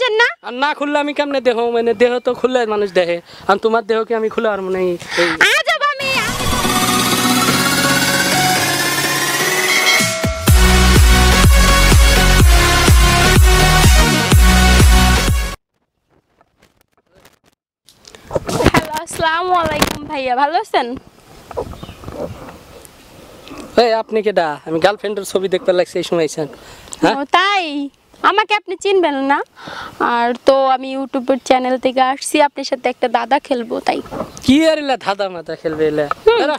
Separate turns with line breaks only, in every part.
বুঝেন না?
আর না খুললে আমি কেমনে দেহ? মানে দেহ তো খুললে মানুষ দেখে। আর তোমার দেহকে আমি খুলে আর মানে এই
আজব আমি হ্যালো আসসালামু আলাইকুম ভাইয়া ভালো আছেন?
এই আপনি কেডা? আমি গার্লফ্রেন্ডের ছবি দেখতে লাগছে এই সময় হ্যাঁ?
তাই? আমাকে আপনি চিনবেন না। আর তো আমি ইউটিউবের চ্যানেল থেকে আসছি আপনার সাথে একটা দাদা খেলব তাই।
কি আর এলা ধাঁধা মাথা খেলবে এলা?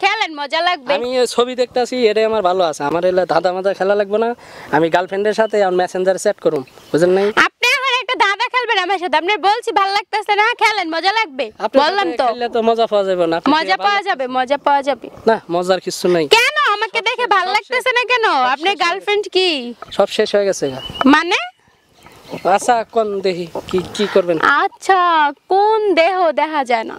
খেলেন মজা লাগবে।
আমি ছবি দেখতাছি এটাই আমার ভালো আছে। আমার এলা ধাঁধা মাথা খেলা লাগবে না। আমি গার্লফ্রেন্ডের সাথে আর মেসেঞ্জারে চ্যাট করুম বুঝলেন নাই?
আপনি এখন একটা দাদা খেলবেন আমার সাথে। আপনি বলছি ভালো লাগতেছে না খেলেন মজা লাগবে। বললাম তো।
খেললে তো মজা পাওয়া যাবে না।
মজা পাওয়া যাবে মজা পাওয়া যাবে।
না মজার কিছু নাই।
কেন? আমাকে দেখে ভালো লাগতেছে না কেন? আপনার গার্লফ্রেন্ড কি?
সব শেষ হয়ে গেছে
মানে?
আচ্ছা কোন দেখি কি কি করবেন?
আচ্ছা কোন দেহ দেখা যায় না?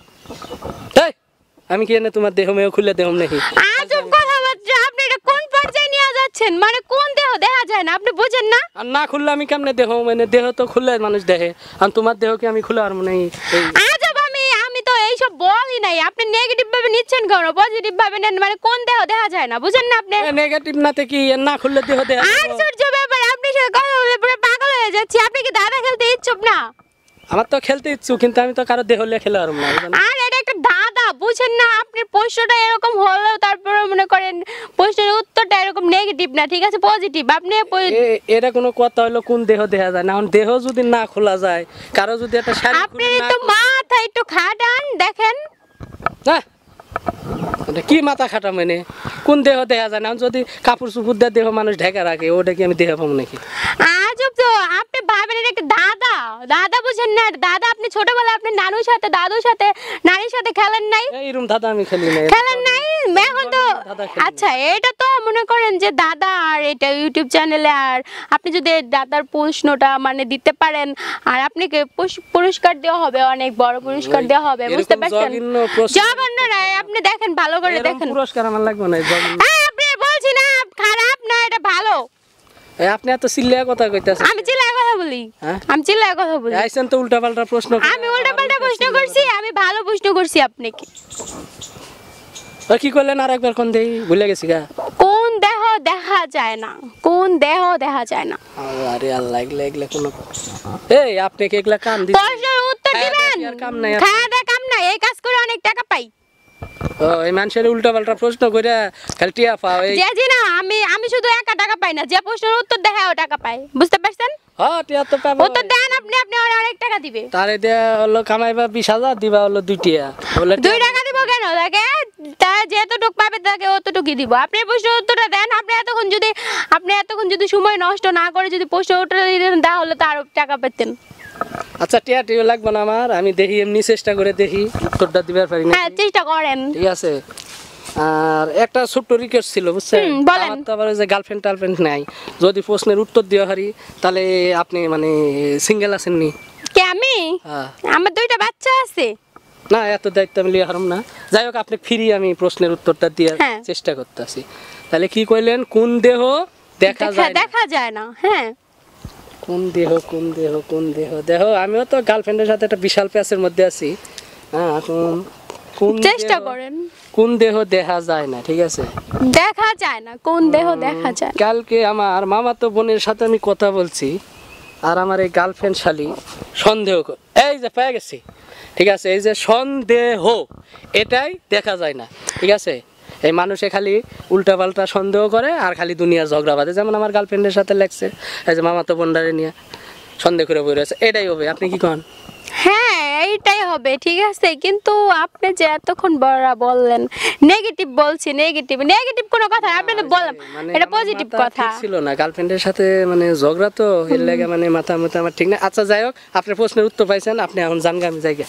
আমি কি এনে তোমার দেহ মেয়ে খুলে দেহ নাকি?
আজব কথাবার্তা আপনি এটা কোন পর্যায়ে নিয়ে যাচ্ছেন? মানে কোন দেহ দেখা যায় না? আপনি বুঝেন না?
আর না খুললে আমি কেমনে দেহ মানে দেহ তো খুললে মানুষ দেখে। আর তোমার দেহকে আমি খুলে আর মানে এই
আজব আমি আমি তো এইসব বলি নাই। আপনি নেগেটিভ ভাবে নিচ্ছেন কেন? পজিটিভ ভাবে নেন মানে কোন দেহ দেখা যায় না? বুঝেন না আপনি?
নেগেটিভ কি? না খুললে দেহ দেহ
আশ্চর্য ব্যাপার আপনি সাথে কথা বলে পুরো পাগল হয়ে যাচ্ছি আপনি কি দাদা খেলতে ইচ্ছুক না
আমার তো খেলতে ইচ্ছুক কিন্তু আমি তো কারও দেহ লিয়ে খেলে আর না?
আর এটা একটা দাদা বুঝেন না আপনার প্রশ্নটা এরকম হলেও তারপরে মনে করেন প্রশ্নের উত্তরটা এরকম নেগেটিভ না ঠিক আছে? পজিটিভ আপনি
এটা কোনো কথা হলো কোন দেহ দেখা যায়? না দেহ যদি না খোলা যায় কারও যদি একটা শাড়ি
আপনি একটু মাথা একটু খাটান দেখেন।
না কি মাথা খাটা মানে কোন দেহ দেখা যায় না? যদি কাপড় চুপুর দেহ মানুষ ঢেকে রাখে ওটা কি আমি দেহ পাবো নাকি
আজব তো আপনি ভাবেন এটা একটা দাদা বুঝেন না দাদা আপনি ছোটবেলায় আপনি নানুর সাথে দাদুর সাথে নানির সাথে খেলেন নাই?
এইরকম দাদা আমি খেলি না
খেলেন নাই? এখন তো। আচ্ছা এটা তো মনে করেন যে দাদা আর এটা ইউটিউব চ্যানেলে আর আপনি যদি দাদার প্রশ্নটা মানে দিতে পারেন আর আপনাকে পুরস- পুরস্কার দেওয়া হবে অনেক বড় পুরস্কার দেওয়া হবে বুঝতে পারছেন?
জঘন্য
নয় আপনি দেখেন ভালো করে দেখেন।
পুরস্কার আমার লাগবে না।
হ্যাঁ আপনি বলছি না খারাপ না এটা ভালো।
আপনি এত চিল্লিয়া কথা কইতাছেন।
আমি বলি?
হ্যাঁ?
আমি চিল্লায় কথা বলি।
আইছেন তো উল্টা পাল্টা প্রশ্ন
আমি উল্টা পাল্টা প্রশ্ন করছি আমি ভালো প্রশ্ন করছি আপনাকে।
ও কি করলেন আর একবার কোন দেই? ভুলে গেছি গা।
কোন দেহ দেখা যায় না? কোন দেহ দেখা যায় না?
আরে আল্লাহ এগুলা এগুলা কোনো এই আপনি কি এগুলা কাম দিচ্ছেন
প্রশ্নের উত্তর দিবেন?
কি আর কাম নাই আপনার?
খাওয়া কাম নাই এই কাজ করে অনেক টাকা পাই।
এই মানুষের উল্টা পাল্টা প্রশ্ন করে খালি পাও
যে জি না আমি আমি শুধু একা টাকা পাই না যে প্রশ্নের উত্তর দেখায় ও টাকা পায়। বুঝতে পারছেন?
হ্যাঁ টিয়া তো পাবো।
উত্তর দেন আপনি আপনি আর অনেক টাকা দিবে।
তারে দেয়া হলো কামাইবা বিশ হাজার দিবা হলো দুই টিয়া। বলে
দুই টাকা দিব কেন? তা যেতটুক পাবে তাকে অতটুকুই দিব। আপনি প্রশ্নের উত্তরটা দেন আপনি এতক্ষণ যদি আপনি এতক্ষণ যদি সময় নষ্ট না করে যদি প্রশ্নের উত্তরটা দিতেন তাহলে তো আরও টাকা পেতেন।
আচ্ছা টিয়া টিয়া লাগবে না আমার? আমি দেখি এমনি চেষ্টা করে দেখি। উত্তরটা দিবার পারি না
হ্যাঁ চেষ্টা করেন।
ঠিক আছে। আর একটা ছোট্ট রিকোয়েস্ট ছিল বুঝছেন। আমার তো আবার ওই যে গার্লফ্রেন্ড টার্লফ্রেন্ড নাই। যদি প্রশ্নের উত্তর দেওয়া হারি তাহলে আপনি মানে সিঙ্গেল আছেন নি?
কে আমি?
হ্যাঁ।
আমার দুইটা বাচ্চা আছে।
না এত দায়িত্ব আমি লিয়ে হারম না। যাই হোক আপনি ফিরি আমি প্রশ্নের উত্তরটা দেওয়ার
হ্যাঁ।
চেষ্টা করতেছি। তাহলে কি কইলেন? কোন দেহ দেখা যায়?
দেখা যায় না হ্যাঁ।
কোন দেহ কোন দেহ কোন দেহ? দেহ আমিও তো গার্লফ্রেন্ডের সাথে একটা বিশাল প্যাচের মধ্যে আছি। হ্যাঁ এখন কোন
চেষ্টা করেন।
কোন দেহ দেখা যায় না ঠিক আছে?
দেখা যায় না কোন দেহ দেখা যায়?
কালকে আমার মামা তো বোনের সাথে আমি কথা বলছি আর আমার এই গার্লফ্রেন্ড শালি সন্দেহ এই যে পেয়ে গেছি ঠিক আছে? এই যে সন্দেহ এটাই দেখা যায় না ঠিক আছে? এই মানুষে খালি উল্টা পাল্টা সন্দেহ করে আর খালি দুনিয়ার ঝগড়া বাঁধে। যেমন আমার গার্লফ্রেন্ডের সাথে লাগছে এই যে মামা তো বোনটারে নিয়ে সন্দেহ করে বই রয়েছে। এটাই হবে আপনি কি কন?
হ্যাঁ এইটাই হবে ঠিক আছে। কিন্তু আপনি যে এতক্ষণ বড় বললেন নেগেটিভ বলছি নেগেটিভ নেগেটিভ কোনো কথা আপনি তো বললাম
মানে
এটা পজিটিভ কথা।
ছিল না গার্লফ্রেন্ডের সাথে মানে ঝগড়া তো এর লাগে মানে মাথা মাথা আমার ঠিক না। আচ্ছা যাই হোক আপনার প্রশ্নের উত্তর পাইছেন আপনি এখন জানগা আমি যাই গে।